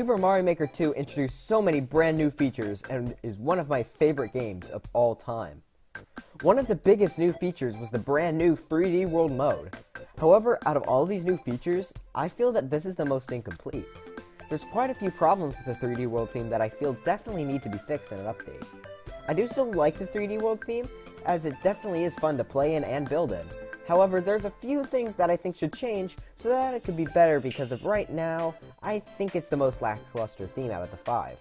Super Mario Maker 2 introduced so many brand new features and is one of my favorite games of all time. One of the biggest new features was the brand new 3D World mode. However, out of all these new features, I feel that this is the most incomplete. There's quite a few problems with the 3D World theme that I feel definitely need to be fixed in an update. I do still like the 3D World theme, as it definitely is fun to play in and build in, However, there's a few things that I think should change so that it could be better because of right now, I think it's the most lackluster theme out of the five.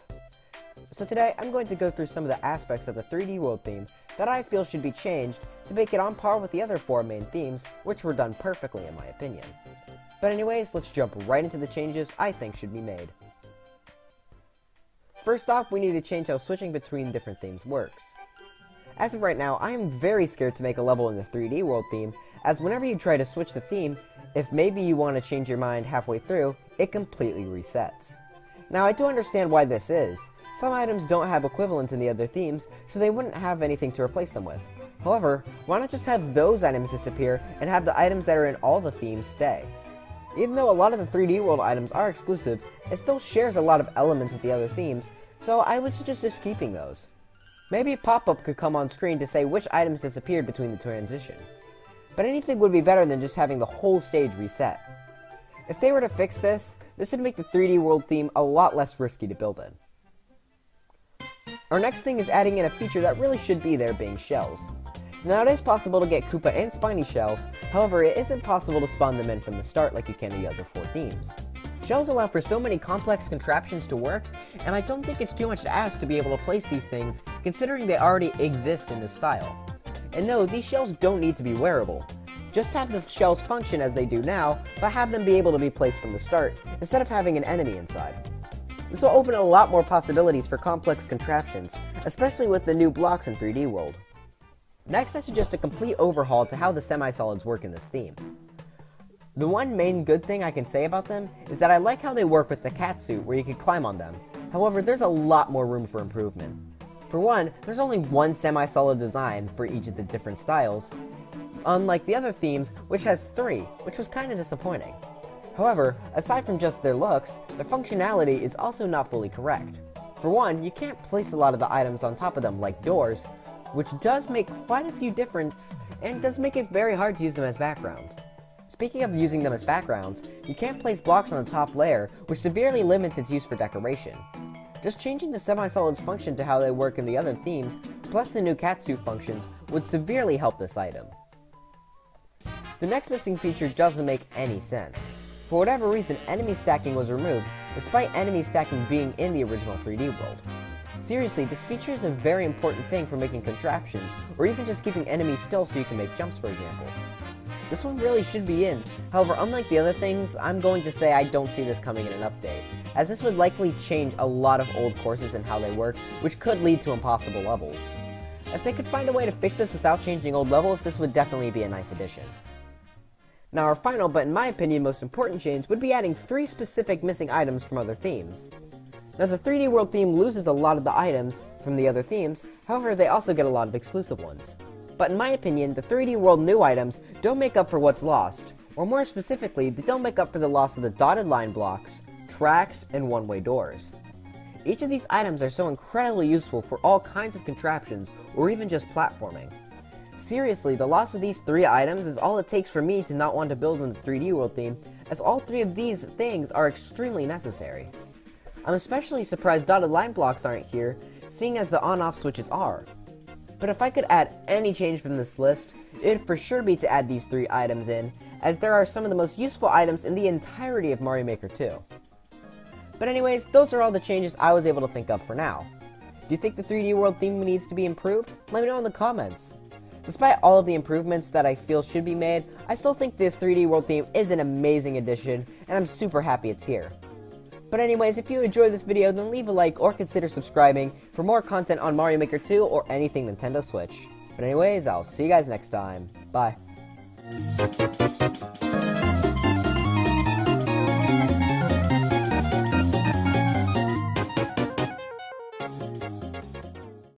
So today, I'm going to go through some of the aspects of the 3D World theme that I feel should be changed to make it on par with the other four main themes, which were done perfectly in my opinion. But anyways, let's jump right into the changes I think should be made. First off, we need to change how switching between different themes works. As of right now, I am very scared to make a level in the 3D world theme, as whenever you try to switch the theme, if maybe you want to change your mind halfway through, it completely resets. Now I do understand why this is. Some items don't have equivalents in the other themes, so they wouldn't have anything to replace them with. However, why not just have those items disappear and have the items that are in all the themes stay? Even though a lot of the 3D World items are exclusive, it still shares a lot of elements with the other themes, so I would suggest just keeping those. Maybe a pop-up could come on screen to say which items disappeared between the transition. But anything would be better than just having the whole stage reset. If they were to fix this, this would make the 3D world theme a lot less risky to build in. Our next thing is adding in a feature that really should be there being shells. Now it is possible to get Koopa and Spiny shells, however it isn't possible to spawn them in from the start like you can in the other four themes. Shells allow for so many complex contraptions to work, and I don't think it's too much to ask to be able to place these things, considering they already exist in this style. And no, these shells don't need to be wearable. Just have the shells function as they do now, but have them be able to be placed from the start, instead of having an enemy inside. This will open a lot more possibilities for complex contraptions, especially with the new blocks in 3D World. Next I suggest a complete overhaul to how the semi-solids work in this theme. The one main good thing I can say about them is that I like how they work with the cat suit where you can climb on them. However, there's a lot more room for improvement. For one, there's only one semi-solid design for each of the different styles, unlike the other themes, which has three, which was kinda disappointing. However, aside from just their looks, their functionality is also not fully correct. For one, you can't place a lot of the items on top of them like doors, which does make quite a few difference and does make it very hard to use them as background. Speaking of using them as backgrounds, you can't place blocks on the top layer, which severely limits its use for decoration. Just changing the semi-solids function to how they work in the other themes, plus the new catsuit functions, would severely help this item. The next missing feature doesn't make any sense. For whatever reason, enemy stacking was removed, despite enemy stacking being in the original 3D world. Seriously, this feature is a very important thing for making contraptions, or even just keeping enemies still so you can make jumps for example. This one really should be in. However, unlike the other things, I'm going to say I don't see this coming in an update, as this would likely change a lot of old courses and how they work, which could lead to impossible levels. If they could find a way to fix this without changing old levels, this would definitely be a nice addition. Now our final, but in my opinion most important change, would be adding three specific missing items from other themes. Now the 3D World theme loses a lot of the items from the other themes, however they also get a lot of exclusive ones but in my opinion, the 3D World new items don't make up for what's lost, or more specifically, they don't make up for the loss of the dotted line blocks, tracks, and one-way doors. Each of these items are so incredibly useful for all kinds of contraptions, or even just platforming. Seriously, the loss of these three items is all it takes for me to not want to build in the 3D World theme, as all three of these things are extremely necessary. I'm especially surprised dotted line blocks aren't here, seeing as the on-off switches are. But if I could add any change from this list, it'd for sure be to add these three items in, as there are some of the most useful items in the entirety of Mario Maker 2. But anyways, those are all the changes I was able to think of for now. Do you think the 3D World theme needs to be improved? Let me know in the comments. Despite all of the improvements that I feel should be made, I still think the 3D World theme is an amazing addition, and I'm super happy it's here. But anyways, if you enjoyed this video, then leave a like or consider subscribing for more content on Mario Maker 2 or anything Nintendo Switch. But anyways, I'll see you guys next time. Bye.